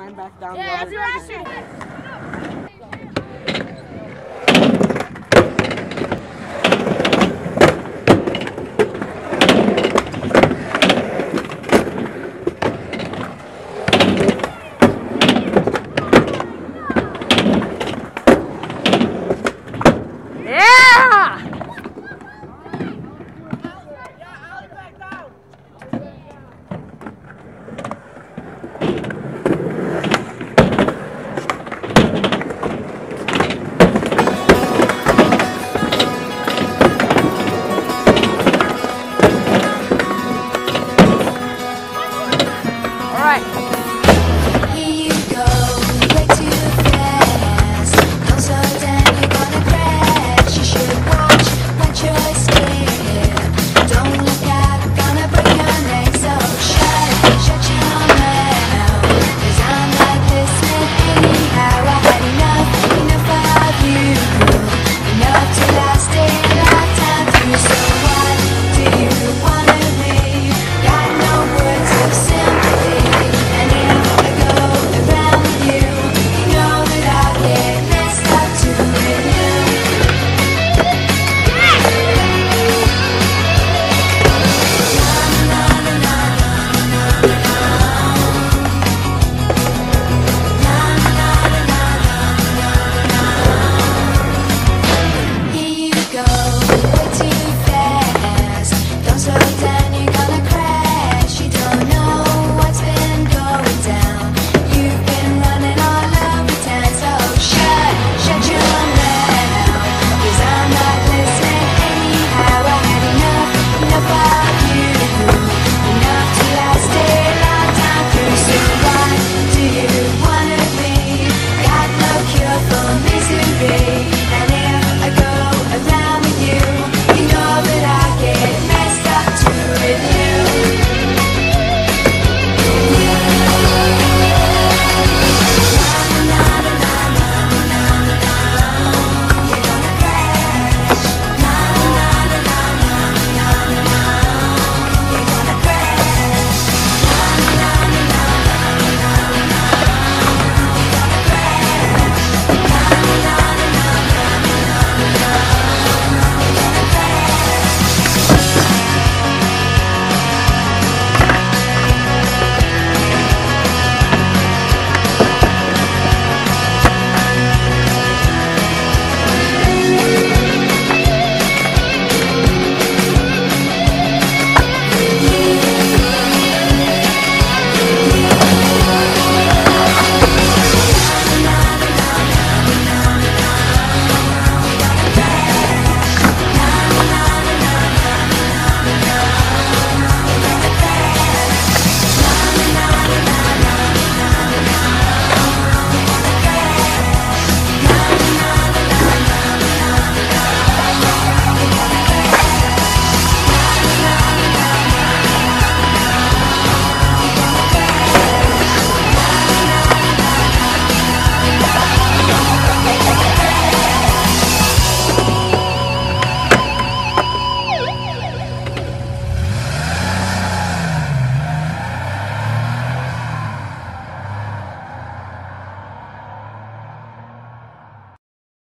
mine back down. Yeah, that's your 快！